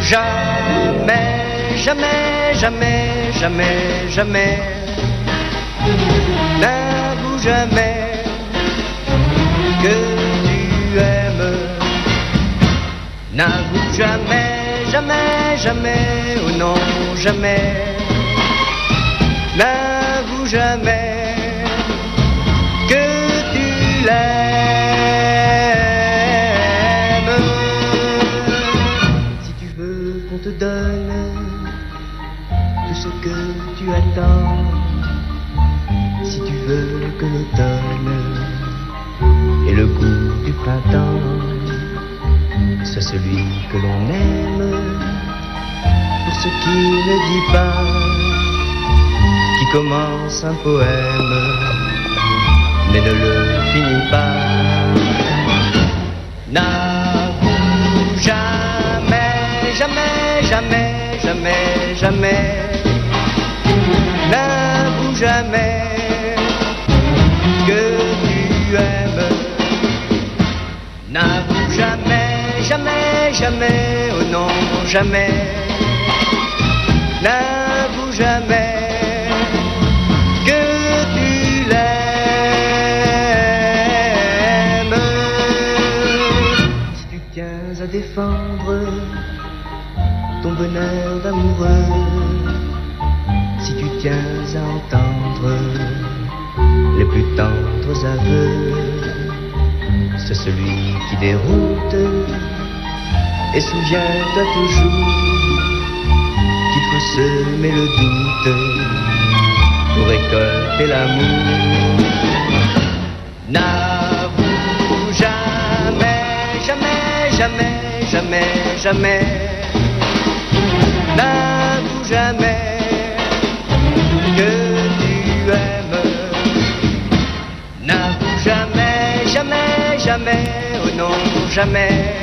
Jamais, jamais, jamais, jamais, jamais. N'avoue jamais que tu aimes. N'avoue jamais, jamais, jamais, ou non, jamais. N'avoue jamais que tu attends, si tu veux que l'automne ait le goût du printemps, c'est celui que l'on aime pour ce qui ne dit pas, qui commence un poème, mais ne le finit pas. N'avoue jamais, jamais, jamais, jamais, jamais. N'avoue jamais que tu aimes. N'avoue jamais, jamais, jamais, oh non, jamais. N'avoue jamais que tu l'aimes. Si tu tiens à défendre ton bonheur d'amoureux, tiens à entendre les plus tendres aveux, c'est celui qui déroute. Et souviens-toi toujours qu'il faut semer le doute pour récolter l'amour. N'avoue jamais, jamais, jamais, jamais, jamais. Jamais, oh non, jamais.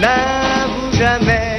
N'avoue jamais